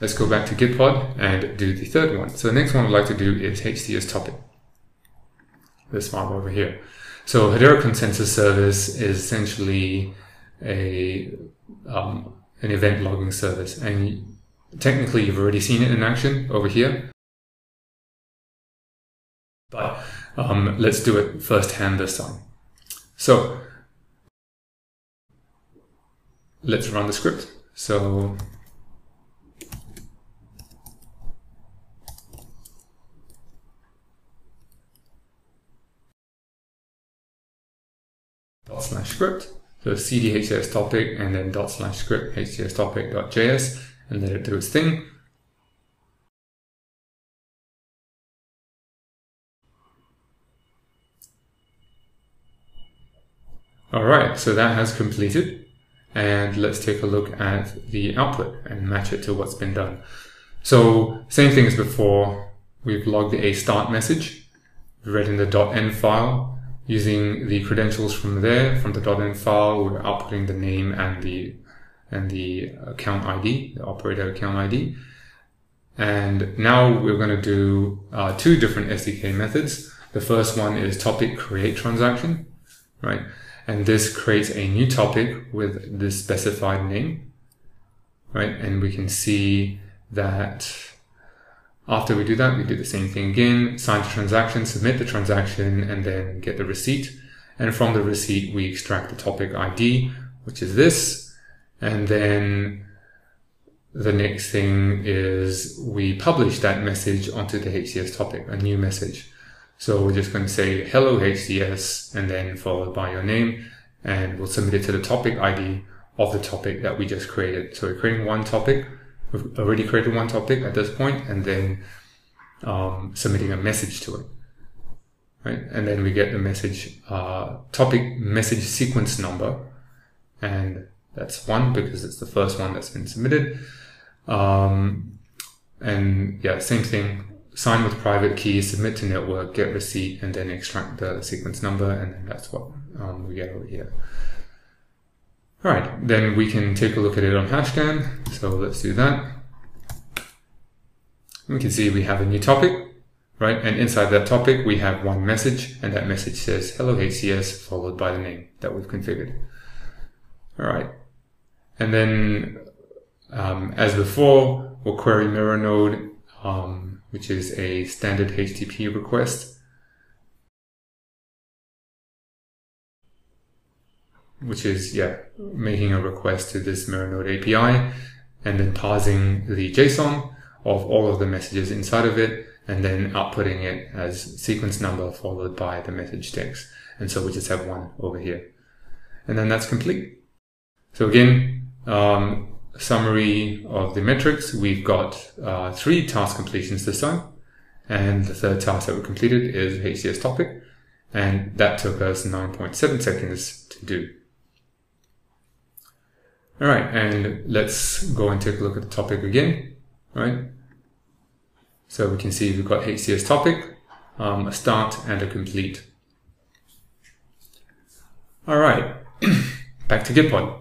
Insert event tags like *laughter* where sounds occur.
let's go back to Gitpod and do the third one. So the next one I'd like to do is HCS topic. This one over here. So Hedera Consensus Service is essentially a um, an event logging service, and technically you've already seen it in action over here. But um, let's do it firsthand this time. So let's run the script. So dot slash script. So cd hcs topic and then dot slash script hcs js and let it do its thing. All right, so that has completed. And let's take a look at the output and match it to what's been done. So same thing as before, we've logged a start message, read in the .env file, using the credentials from there, from the .env file, we're outputting the name and the and the account ID, the operator account ID. And now we're going to do uh, two different SDK methods. The first one is topic create transaction, right? and this creates a new topic with this specified name, right? And we can see that after we do that, we do the same thing again, sign the transaction, submit the transaction, and then get the receipt. And from the receipt, we extract the topic ID, which is this. And then the next thing is we publish that message onto the HCS topic, a new message. So we're just going to say hello HCS and then followed by your name and we'll submit it to the topic ID of the topic that we just created. So we're creating one topic. We've already created one topic at this point and then um, submitting a message to it. Right? And then we get the message, uh, topic message sequence number. And that's one because it's the first one that's been submitted. Um, and yeah, same thing sign with private key, submit to network, get receipt, and then extract the sequence number, and then that's what um, we get over here. All right, then we can take a look at it on HashScan. So let's do that. We can see we have a new topic, right? And inside that topic, we have one message, and that message says hello HCS followed by the name that we've configured. All right. And then, um, as before, we'll query mirror node um, which is a standard HTTP request, which is, yeah, making a request to this mirror node API and then parsing the JSON of all of the messages inside of it and then outputting it as sequence number followed by the message text. And so we just have one over here. And then that's complete. So again, um, summary of the metrics, we've got uh, three task completions this time. And the third task that we completed is HCS topic. And that took us 9.7 seconds to do. All right, and let's go and take a look at the topic again, right? So we can see we've got HCS topic, um, a start and a complete. All right, *clears throat* back to Gitpod.